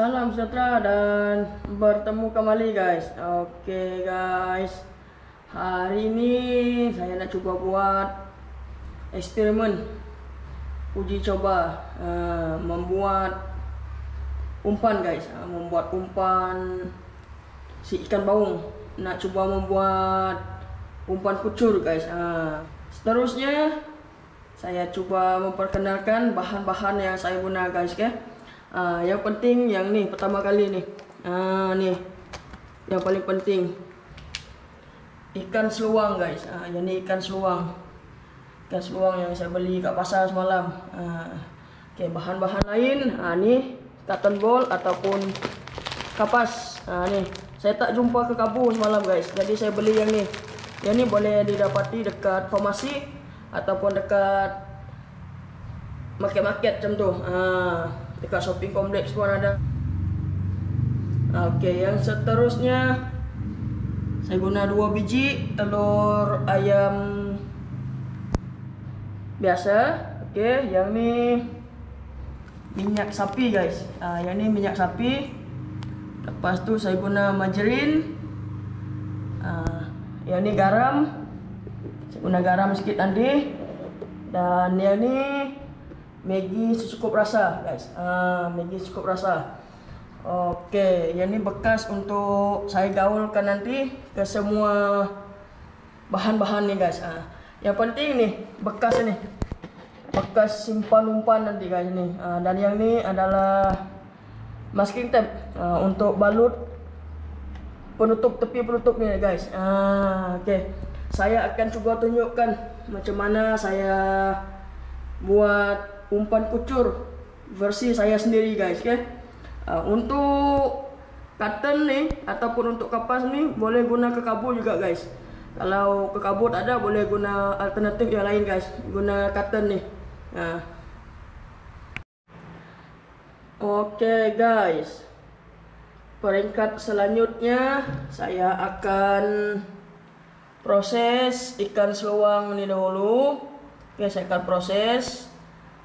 Salam sejahtera dan bertemu kembali guys. Oke guys. Hari ini saya nak cuba buat eksperimen uji coba uh, membuat umpan guys. Uh, membuat umpan si ikan baung. Nak cuba membuat umpan kucur guys. Uh, seterusnya saya cuba memperkenalkan bahan-bahan yang saya guna guys Okay? Uh, yang penting yang ni pertama kali ni. Uh, ni. Yang paling penting. Ikan seluang guys. Uh, yang ni ikan seluang. Ikan seluang yang saya beli kat pasar semalam. Uh, okey bahan-bahan lain uh, ni cotton ball ataupun kapas. Uh, ni. Saya tak jumpa ke kabu semalam guys. Jadi saya beli yang ni. Yang ni boleh didapati dekat farmasi ataupun dekat market-market macam tu. Uh, dekat shopping kompleks pun ada Okey, yang seterusnya saya guna dua biji telur ayam biasa. Okey, yang ni minyak sapi guys. Ah, yang ni minyak sapi. Lepas tu saya guna margarin. Ah, yang ni garam. Saya guna garam sikit nanti. Dan yang ni Maggi secukup rasa guys. Ah, Maggi secukup rasa. Okey, yang ni bekas untuk saya gaulkan nanti ke semua bahan-bahan ni guys. Ah, yang penting ni bekas ni. Bekas simpan umpan nanti guys ni. Ah, dan yang ni adalah masking tape ah, untuk balut penutup tepi penutup ni guys. Ah, okey. Saya akan cuba tunjukkan macam mana saya buat umpan kucur versi saya sendiri guys okay? uh, untuk cotton ni ataupun untuk kapas ni boleh guna ke kabut juga guys. Kalau ke kabut ada boleh guna alternatif yang lain guys. Guna cotton ni uh. Okay guys. Peringkat selanjutnya saya akan proses ikan seluang ni dahulu. Okay, saya akan proses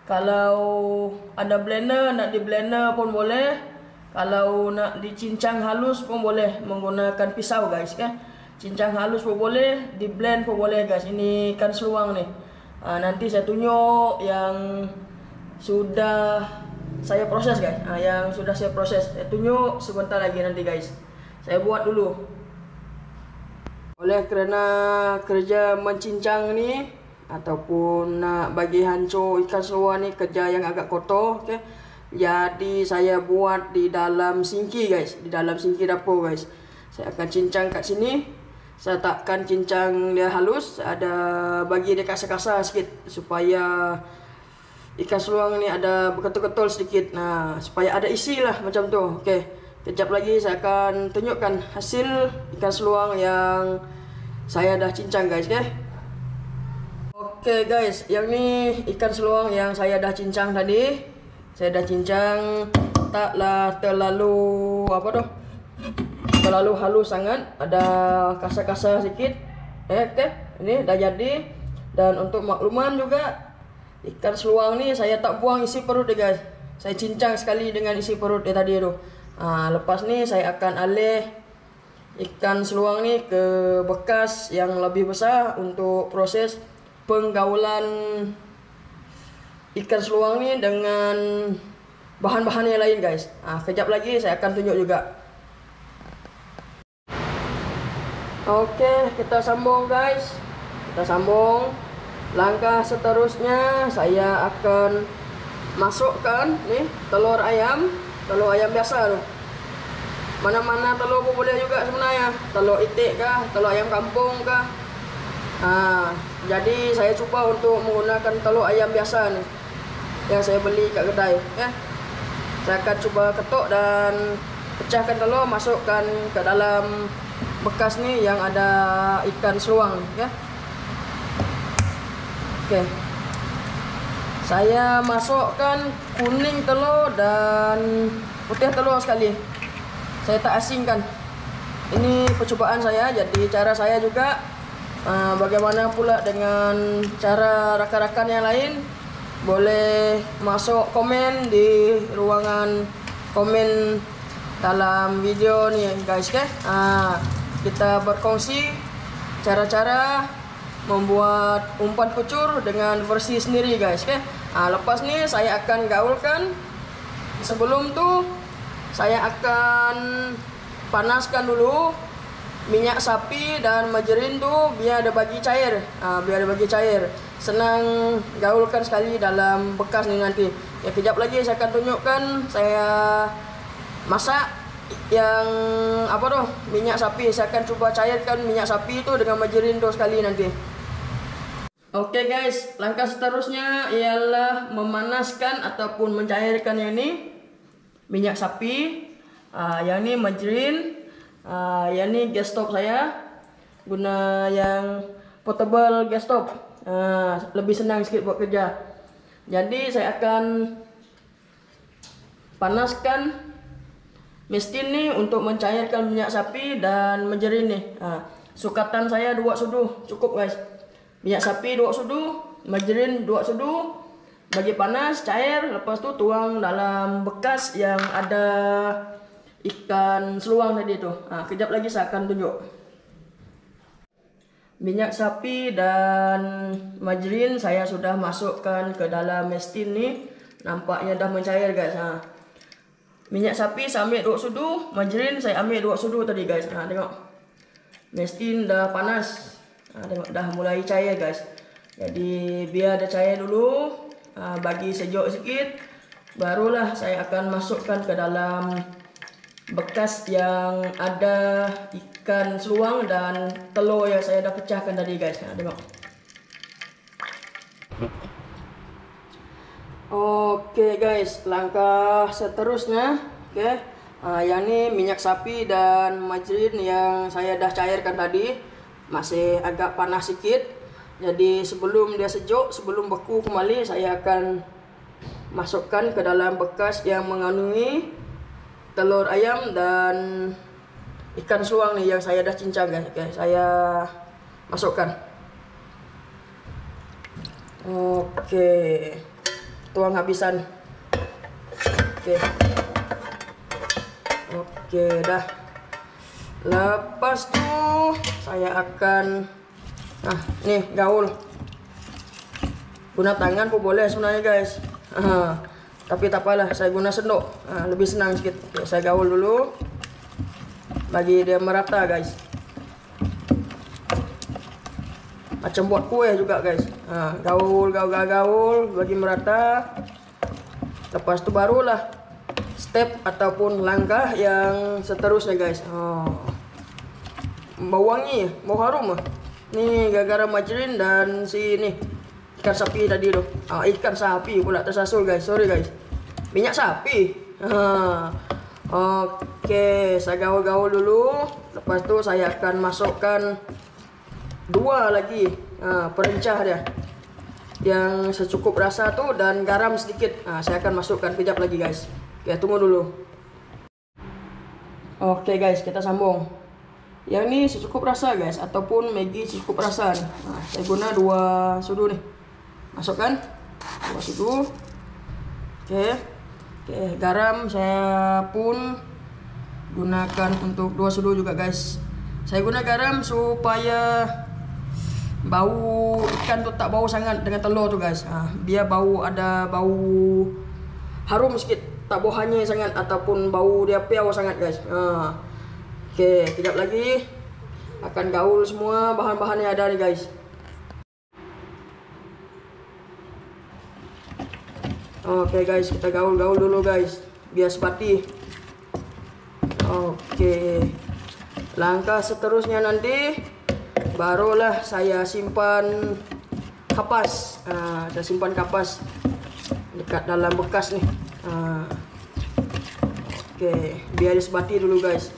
kalau ada blender nak di blender pun boleh. Kalau nak dicincang halus pun boleh menggunakan pisau guys kan. Cincang halus pun boleh, di blend pun boleh guys. Ini ikan seluang ni. Ha, nanti saya tunjuk yang sudah saya proses guys. Ha, yang sudah saya proses. Saya tunjuk sebentar lagi nanti guys. Saya buat dulu. Oleh kerana kerja mencincang ni ataupun nak bagi hancur ikan seluar ni kerja yang agak kotor okey jadi saya buat di dalam sinki guys. Di dalam sinki dapur guys. Saya akan cincang kat sini. Saya takkan cincang dia halus. Ada bagi dia kasar-kasar sikit supaya ikan seluang ni ada betul-betul sedikit. Nah supaya ada isi lah macam tu okey kejap lagi saya akan tunjukkan hasil ikan seluang yang saya dah cincang guys okey Oke okay guys, yang ni ikan seluang yang saya dah cincang tadi. Saya dah cincang taklah terlalu apa tu? Terlalu halus sangat, ada kasar-kasar sikit. Eh, oke. Okay. Ini dah jadi. Dan untuk makluman juga ikan seluang ni saya tak buang isi perut dia guys. Saya cincang sekali dengan isi perut dia tadi tu. Ha, lepas ni saya akan alih ikan seluang ni ke bekas yang lebih besar untuk proses penggaulan ikan seluang ni dengan bahan-bahan yang lain guys. Ah, kejap lagi saya akan tunjuk juga. Okey, kita sambung guys. Kita sambung. Langkah seterusnya saya akan masukkan ni telur ayam, telur ayam biasa tu. Mana-mana telur pun boleh juga sebenarnya. Telur itik kah, telur ayam kampung kah. Ah, jadi saya cuba untuk menggunakan telur ayam biasa ni yang saya beli kat kedai ya. Saya akan cuba ketuk dan pecahkan telur masukkan ke dalam bekas ni yang ada ikan seluang ya. Okey. Saya masukkan kuning telur dan putih telur sekali. Saya tak asingkan. Ini percubaan saya jadi cara saya juga Ah, bagaimana pula dengan cara rakan-rakan yang lain boleh masuk komen di ruangan komen dalam video nih guys ke. Ah, kita berkongsi cara-cara membuat umpan kucur dengan versi sendiri guys ke. Ah, lepas nih saya akan gaulkan. Sebelum tuh saya akan panaskan dulu minyak sapi dan margarin tuh biar ada bagi cair. Uh, biar ada bagi cair. Senang gaulkan sekali dalam bekas ni nanti. Ya kejap lagi saya akan tunjukkan saya masak yang apa tuh minyak sapi. Saya akan cuba cairkan minyak sapi itu dengan margarin tuh sekali nanti. Oke okay guys, langkah seterusnya ialah memanaskan ataupun mencairkan yang ini minyak sapi, uh, yang ini margarin, Uh, yang ni gas stop saya guna yang portable gas stop. Uh, lebih senang sikit buat kerja. Jadi saya akan panaskan mesin ni untuk mencairkan minyak sapi dan menjerin ni. Uh, sukatan saya dua sudu cukup guys. Minyak sapi dua sudu, margarin dua sudu. Bagi panas, cair, lepas tu tuang dalam bekas yang ada ikan seluang tadi tu. Ha, kejap lagi saya akan tunjuk. Minyak sapi dan margarin saya sudah masukkan ke dalam mesin ni. Nampaknya dah mencair guys. Ha. Minyak sapi saya ambil dua sudu, margarin saya ambil dua sudu tadi guys. Ha, tengok. Mesin dah panas. Ha, tengok dah mulai cair guys. Jadi biar ada cair dulu, ha, bagi sejuk sikit, barulah saya akan masukkan ke dalam bekas yang ada ikan seluang dan telur yang saya dah pecahkan tadi guys. Ha, tengok. Okey guys, langkah seterusnya, okey. Uh, yang ni minyak sapi dan margarin yang saya dah cairkan tadi masih agak panas sikit. Jadi sebelum dia sejuk, sebelum beku kembali saya akan masukkan ke dalam bekas yang mengandungi telur ayam dan ikan suang nih yang saya dah cincang guys. Okay, saya masukkan. Oke. Tuang habisan. Oke. Oke, dah. Lepas tuh saya akan nah, nih gaul. Guna tangan pun boleh sebenarnya guys. Tapi tak apalah, saya guna sendok. Ha, lebih senang sikit. Okay, saya gaul dulu. Bagi dia merata guys. Macam buat kuih juga guys. Ha, gaul, gaul, gaul, gaul. Bagi merata. Lepas tu barulah step ataupun langkah yang seterusnya guys. Ha. Bau wangi, bau harum. Ni gara-gara margarin dan si ikan sapi tadi tu. Ah, ikan sapi pula tersasul guys. Sorry guys. Minyak sapi. Ha. Okey, saya gaul-gaul dulu. Lepas tu saya akan masukkan dua lagi perencah dia. Yang secukup rasa tu dan garam sedikit. Saya akan masukkan kejap lagi guys. Okey, tunggu dulu. Okey guys, kita sambung. Yang ni secukup rasa guys ataupun Maggi secukup rasa ni. Ha, saya guna dua sudu ni masukkan. Dua sudu oke oke garam saya pun gunakan untuk dua sudu juga guys. Saya guna garam supaya bau ikan tu tak bau sangat dengan telur tu guys. Ha, biar bau ada bau harum sikit. Tak bau hanyir sangat ataupun bau dia piau sangat guys. Ha. oke kejap lagi. Akan gaul semua bahan-bahan yang ada ni guys Oke okay guys, kita gaul-gaul dulu guys. Biar sepati. Oke. Okay. Langkah seterusnya nanti barulah saya simpan kapas. Uh, saya simpan kapas dekat dalam bekas nih. Uh, Oke, okay. biar sepati dulu guys.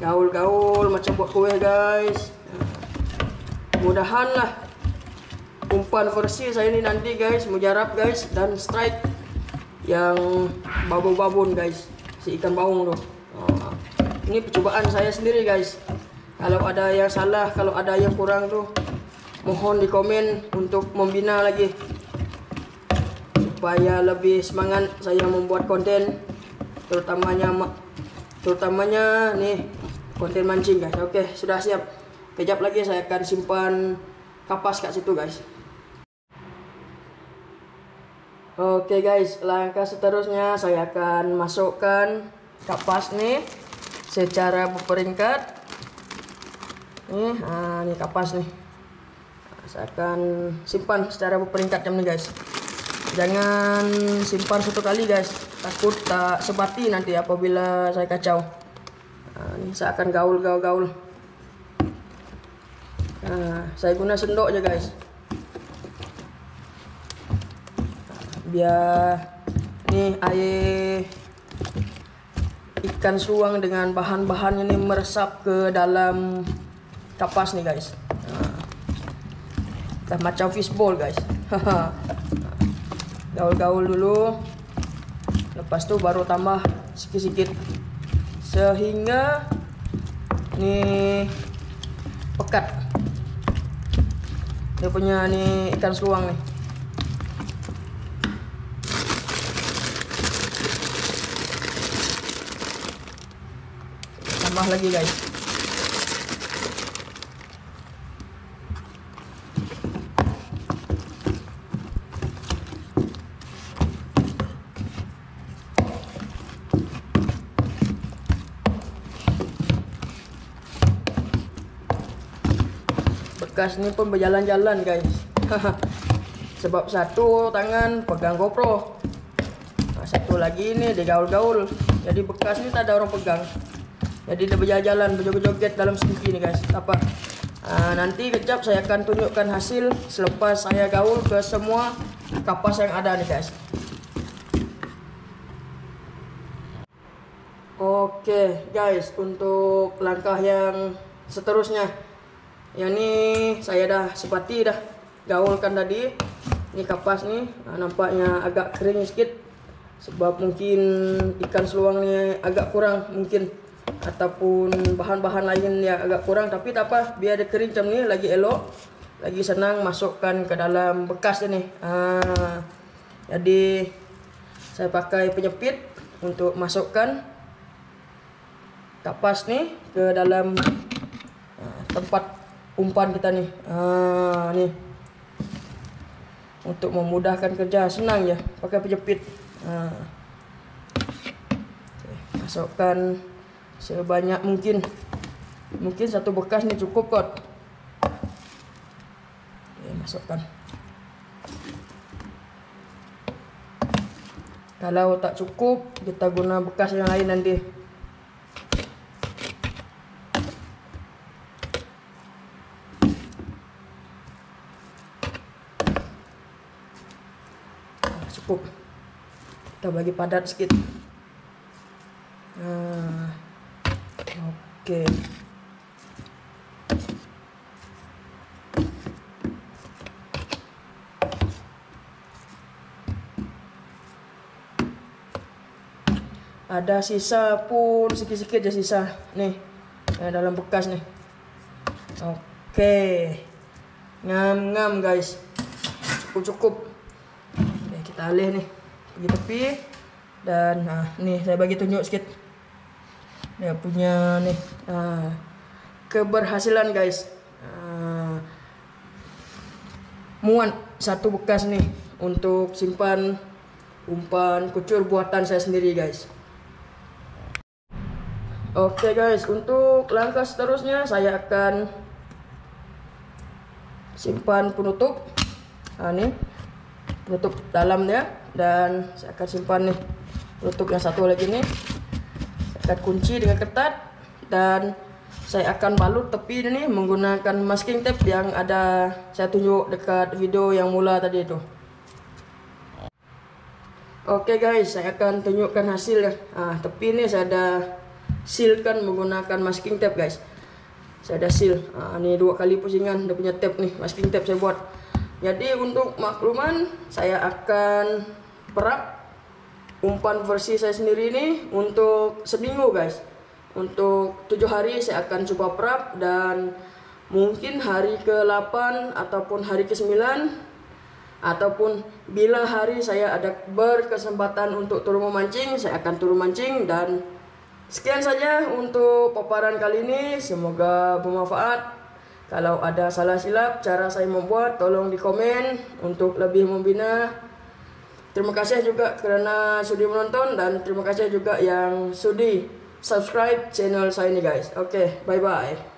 Gaul-gaul macam buat kue guys. Uh, mudahan lah umpan versi saya ini nanti guys. Mujarab guys. Dan strike yang babon-babon guys. Si ikan baung tuh oh, ini percobaan saya sendiri guys. Kalau ada yang salah kalau ada yang kurang tuh mohon di komen untuk membina lagi. Supaya lebih semangat saya membuat konten. Terutamanya terutamanya nih konten mancing guys. Oke sudah siap. Kejap lagi saya akan simpan kapas kat situ guys oke guys. Langkah seterusnya saya akan masukkan kapas nih secara berperingkat nih nah, ini kapas nih. Saya akan simpan secara berperingkat jam nih guys. Jangan simpan satu kali guys. Takut tak sebati nanti apabila saya kacau. Nah, ini saya akan gaul gaul gaul nah, saya guna sendok aja guys biar nih air ikan suang dengan bahan-bahan ini meresap ke dalam kapas nih guys. Nah, macam fishbowl guys. Gaul-gaul dulu. Lepas itu baru tambah sedikit-sedikit sehingga ini pekat. Dia punya nih ikan suang nih tambah lagi guys. Bekas ini pun berjalan-jalan guys. Sebab satu tangan pegang GoPro. Nah, satu lagi ini digaul-gaul. Jadi bekas ini tak ada orang pegang jadi dia berjalan-jalan berjoget-joget dalam singki nih guys. Apa? Uh, nanti kejap saya akan tunjukkan hasil selepas saya gaul ke semua kapas yang ada nih guys. Oke guys. Untuk langkah yang seterusnya. Yang ini saya dah sepati dah gaulkan tadi. Ini kapas nih nah, nampaknya agak kering sedikit sebab mungkin ikan seluang ni agak kurang mungkin ataupun bahan-bahan lain yang agak kurang tapi tak apa. Biar dia kering macam ni lagi elok lagi senang masukkan ke dalam bekas ni. Ha, jadi saya pakai penyepit untuk masukkan kapas ni ke dalam ha, tempat umpan kita ni. Ha, ni. Untuk memudahkan kerja. Senang je pakai penyepit. Ha. masukkan sebanyak mungkin mungkin satu bekas ni cukup kot. Masukkan. Kalau tak cukup kita guna bekas yang lain nanti. Ah, cukup. Kita bagi padat sikit nah Oke. Ada sisa pun sikit-sikit je sisa. Nih. Dalam bekas nih. Oke. Ngam-ngam guys. Cukup-cukup. Oke, kita alih nih. Pergi tepi. Dan nah, nih saya bagi tunjuk sikit dia punya nih uh, keberhasilan guys. Uh, muat satu bekas nih untuk simpan umpan kucur buatan saya sendiri guys. Oke okay, guys untuk langkah seterusnya saya akan simpan penutup. Nah, nih penutup dalamnya dan saya akan simpan nih penutup yang satu lagi nih ikat kunci dengan ketat dan saya akan balut tepi ini menggunakan masking tape yang ada saya tunjuk dekat video yang mula tadi itu. Oke okay guys, saya akan tunjukkan hasil ya. Ah, tepi ini saya ada sealkan menggunakan masking tape guys. Saya ada seal. Ah, ini dua kali pusingan dia punya tape nih, masking tape saya buat. Jadi untuk makluman saya akan perap umpan versi saya sendiri ini untuk seminggu guys untuk tujuh hari saya akan coba prep dan mungkin hari ke-8 ataupun hari ke-9 ataupun bila hari saya ada berkesempatan untuk turun memancing, saya akan turun mancing dan sekian saja untuk paparan kali ini. Semoga bermanfaat. Kalau ada salah silap cara saya membuat, tolong di komen untuk lebih membina. Terima kasih juga kerana sudi menonton dan terima kasih juga yang sudi subscribe channel saya ini guys. Oke, okay, bye bye.